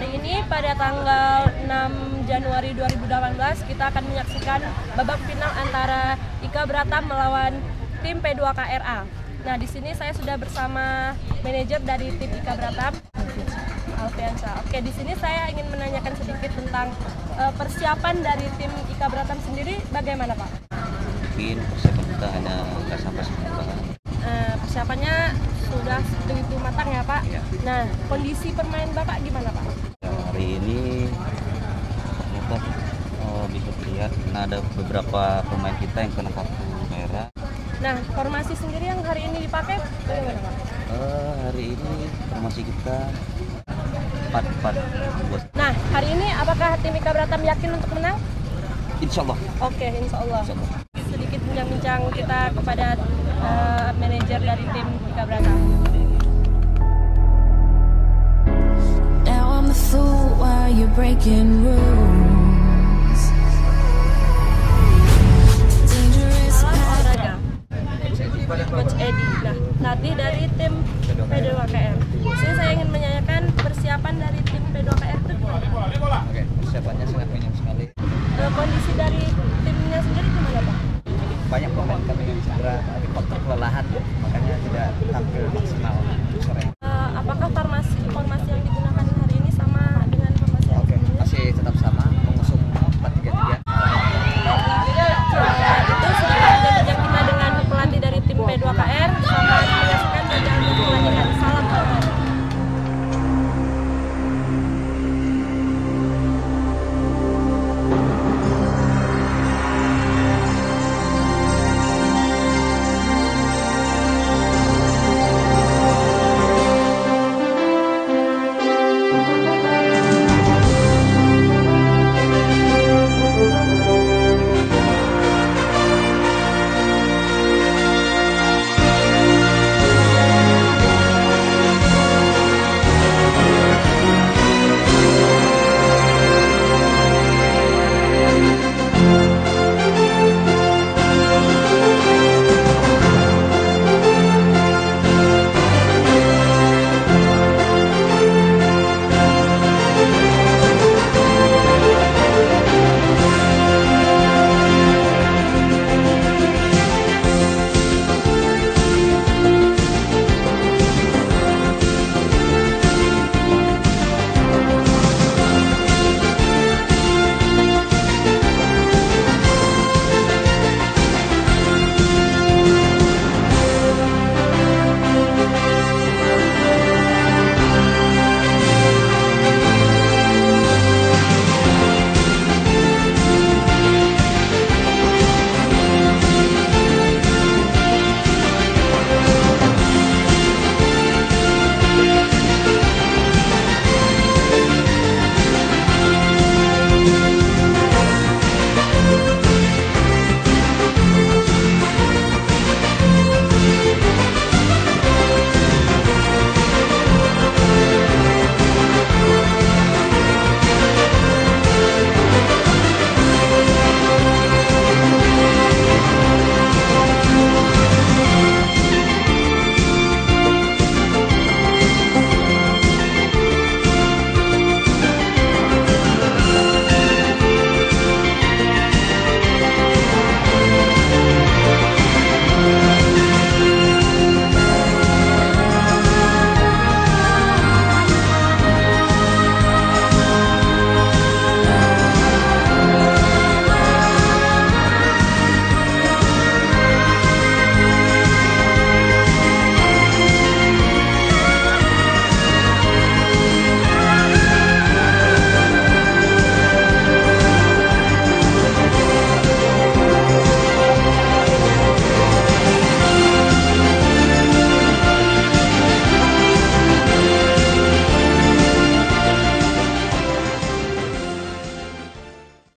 Hari ini pada tanggal 6 Januari 2018 kita akan menyaksikan babak final antara Ika Bratam melawan tim P2KRA. Nah, di sini saya sudah bersama manajer dari tim Ika Bratam, Alfiansa. Oke, di sini saya ingin menanyakan sedikit tentang uh, persiapan dari tim Ika Bratam sendiri bagaimana, Pak? Mungkin persiapan kita hanya nggak sampai sebulan. Uh, persiapannya sudah begitu matang ya Pak. Ya. Nah, kondisi permain Bapak gimana Pak? Ya, hari ini ternyata dilihat karena ada beberapa pemain kita yang kena kartu merah. Nah, formasi sendiri yang hari ini dipakai bagaimana Pak? Eh, hari ini formasi kita 4 4 buat Nah, hari ini apakah tim Ika Bratam yakin untuk menang? Insya Allah. Oke, insya Allah. Insya Allah. Sedikit bincang-bincang kita kepada uh, manajer dari tim Ika Bratam. Now I'm a fool while you're breaking rules. persiapannya sangat minim sekali. Eh, kondisi dari timnya sendiri gimana Pak? Banyak pemain kami yang cedera, tapi faktor kelelahan, makanya tidak tampil maksimal sore.